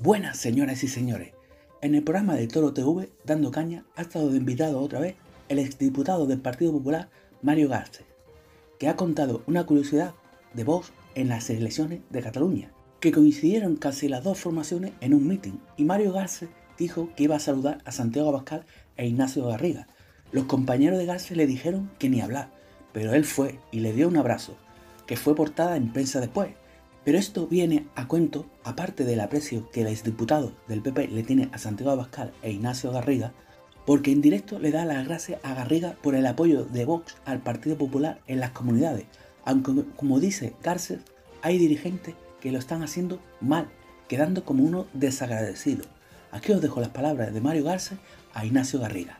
Buenas señoras y señores, en el programa de Toro TV, dando caña, ha estado invitado otra vez el exdiputado del Partido Popular, Mario Garces, que ha contado una curiosidad de Vox en las elecciones de Cataluña, que coincidieron casi las dos formaciones en un mitin, y Mario Garces dijo que iba a saludar a Santiago Abascal e Ignacio Garriga. Los compañeros de Garces le dijeron que ni hablar, pero él fue y le dio un abrazo, que fue portada en prensa después, pero esto viene a cuento, aparte del aprecio que el exdiputado del PP le tiene a Santiago Abascal e Ignacio Garriga, porque en directo le da las gracias a Garriga por el apoyo de Vox al Partido Popular en las comunidades, aunque como dice Garces, hay dirigentes que lo están haciendo mal, quedando como uno desagradecido. Aquí os dejo las palabras de Mario Garces a Ignacio Garriga.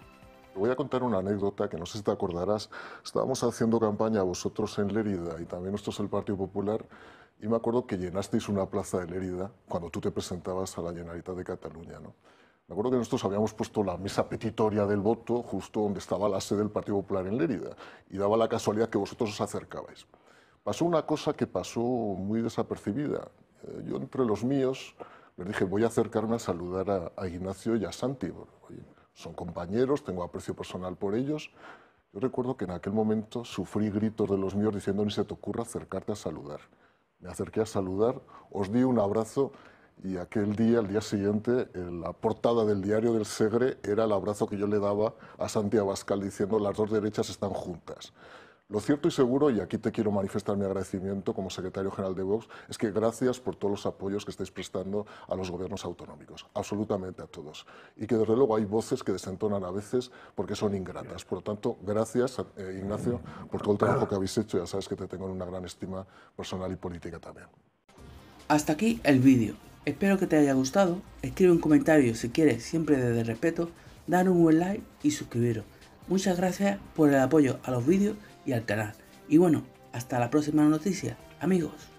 Voy a contar una anécdota que no sé si te acordarás. Estábamos haciendo campaña vosotros en Lérida y también nosotros el Partido Popular y me acuerdo que llenasteis una plaza de Lérida cuando tú te presentabas a la Generalitat de Cataluña. ¿no? Me acuerdo que nosotros habíamos puesto la mesa petitoria del voto justo donde estaba la sede del Partido Popular en Lérida y daba la casualidad que vosotros os acercabais. Pasó una cosa que pasó muy desapercibida. Eh, yo entre los míos les dije, voy a acercarme a saludar a, Ignacio y a Santi. Son compañeros, tengo aprecio personal por ellos. Yo recuerdo que en aquel momento sufrí gritos de los míos diciendo, ni se te ocurra acercarte a saludar me acerqué a saludar, os di un abrazo y aquel día, el día siguiente, la portada del diario del Segre era el abrazo que yo le daba a Santiago Abascal diciendo las dos derechas están juntas. Lo cierto y seguro, y aquí te quiero manifestar mi agradecimiento como secretario general de Vox, es que gracias por todos los apoyos que estáis prestando a los gobiernos autonómicos, absolutamente a todos. Y que desde luego hay voces que desentonan a veces porque son ingratas. Por lo tanto, gracias, eh, Ignacio, por todo el trabajo que habéis hecho. Ya sabes que te tengo en una gran estima personal y política también. Hasta aquí el vídeo. Espero que te haya gustado. Escribe un comentario si quieres, siempre desde respeto. Dar un buen like y suscribiros. Muchas gracias por el apoyo a los vídeos y al canal. Y bueno, hasta la próxima noticia, amigos.